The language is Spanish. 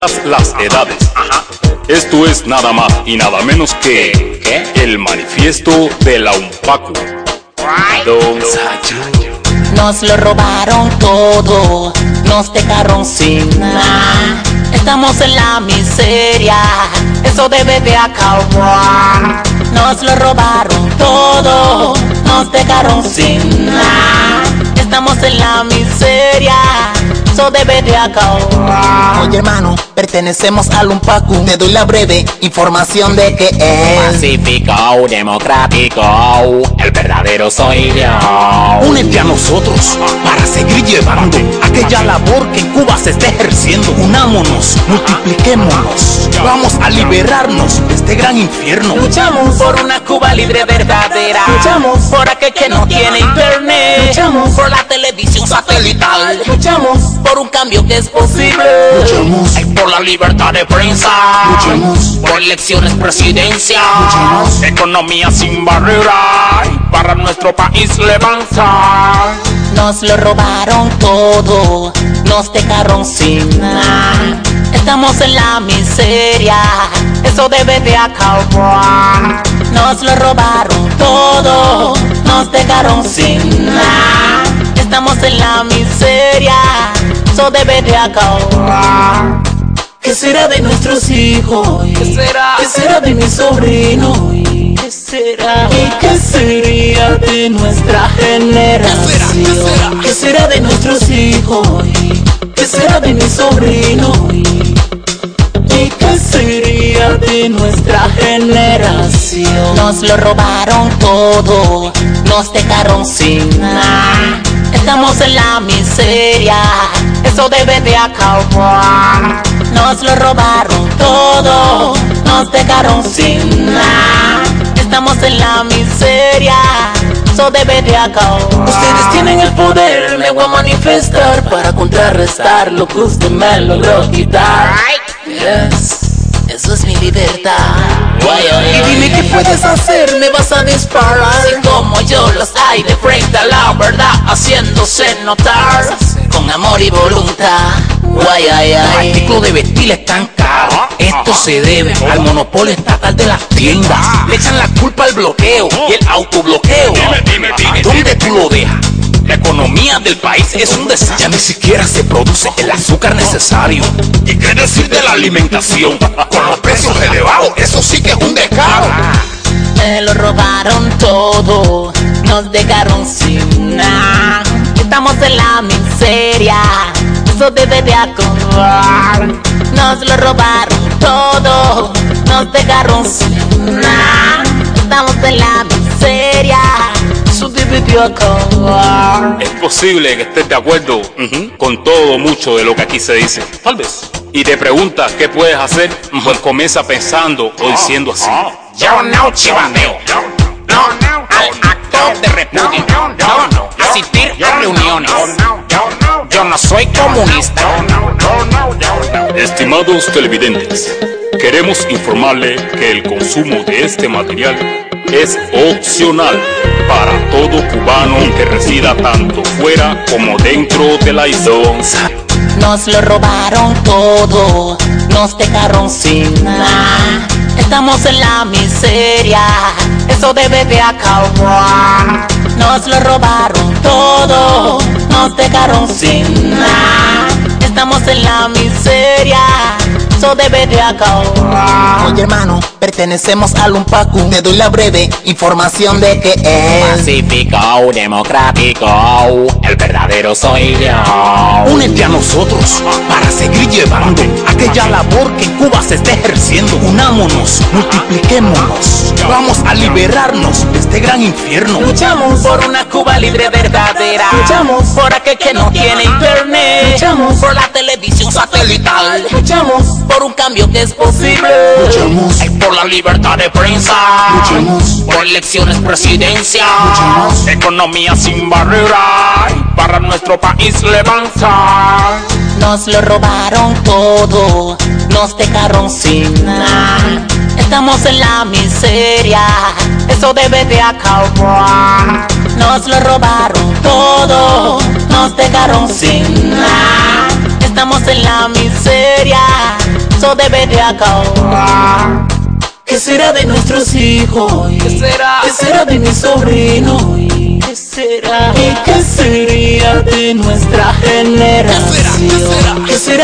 las edades. Esto es nada más y nada menos que el manifiesto de la UNPACU. Don Nos lo robaron todo, nos dejaron sin nada. Estamos en la miseria, eso debe de acabar. Nos lo robaron todo, nos dejaron sin nada. Estamos en la miseria eso debe de acabar. Oye pertenecemos al Umpacu. Te doy la breve información de que es pacífico, democrático. El verdadero soy yo. Únete a nosotros para seguir llevando aquella labor que en Cuba se está ejerciendo. Unámonos, multipliquémonos. Vamos a liberarnos de este gran infierno. Luchamos por una Cuba libre verdadera. Luchamos por aquel que no tiene internet. Luchamos por la televisión satelital. Luchamos por un cambio que es posible. Luchamos por la libertad de prensa. Luchamos por elecciones presidenciales. Luchamos economía sin barrera. Para nuestro país levantar. Nos lo robaron todo, nos dejaron sin nada. Estamos en la miseria, eso debe de acabar. Nos lo robaron todo, nos dejaron sin nada. Estamos en la miseria, eso debe de acabar. ¿Qué será de nuestros hijos? ¿Qué será? ¿Qué será de mi sobrino? ¿Qué será? ¿Y qué sería de nuestra generación? ¿Qué será? ¿Qué será de nuestros hijos? ¿Qué será de mi sobrino? ¿Y qué sería de nuestra generación? Nos lo robaron todo, nos dejaron sin nada. Estamos en la miseria, eso debe de acabar. Nos lo robaron todo, nos dejaron sin nada. Estamos en la miseria, eso debe de acabar. Ustedes tienen el poder, me voy a manifestar para contrarrestar lo que usted me logró quitar. Yes, eso es mi libertad. Y dime qué puedes hacer, me vas a disparar. Así como yo los hay de frente a la verdad, haciéndose notar con amor y voluntad. Guay, ay, Los ay. artículos de vestir están caros. Esto se debe al monopolio estatal de las tiendas. Le echan la culpa al bloqueo y el autobloqueo. Dime, dime, dime, ¿Dónde tú lo dejas? La economía del país es un desastre. Ya ni siquiera se produce el azúcar necesario. ¿Y qué decir de la alimentación? Con los precios elevados, eso sí que es un descaro. Me lo robaron todo, nos dejaron sin nada. Estamos en la miseria, eso debe de acabar. Nos lo robaron todo, nos dejaron sin nada. Estamos en la miseria, eso debe de acabar. Es posible que estés de acuerdo con todo mucho de lo que aquí se dice. Tal vez. Y te preguntas qué puedes hacer, pues comienza pensando o diciendo así. Yo no chivateo. No, al acto de repudio. No, asistir a reuniones. No soy comunista. Estimados televidentes, queremos informarle que el consumo de este material es opcional para todo cubano que resida tanto fuera como dentro de la isla. Nos lo robaron todo, nos dejaron sin nada. Estamos en la miseria, eso debe de acabar. Nos lo robaron todo, nos dejaron sin nada. Estamos en la miseria, eso debe de acabar. Oye hermano, pertenecemos al Umpacu. Te doy la breve información de que es Pacífico, democrático. El verdadero soy yo. Únete a nosotros para seguir llevando aquella labor que en Cuba se está ejerciendo. Unámonos, multipliquémonos. Vamos a liberarnos de este gran infierno. Luchamos por una Cuba libre verdadera. Luchamos por aquel que no tiene internet. Luchamos por la televisión satelital. Luchamos por un cambio que es posible. Luchamos, Por la libertad de prensa. Luchamos. Por elecciones presidenciales. Luchamos. Economía sin barrera. Para nuestro país levantar. Nos lo robaron todo, nos dejaron sin nada. Estamos en la miseria, eso debe de acabar. Nos lo robaron todo, nos dejaron sin nada. Estamos en la miseria, Esto debe de acabar. ¿Qué será de nuestros hijos? ¿Qué será? ¿Qué será de mi sobrino? ¿Qué será? ¿Y qué sería de nuestra generación? ¿Qué será? ¿Qué será?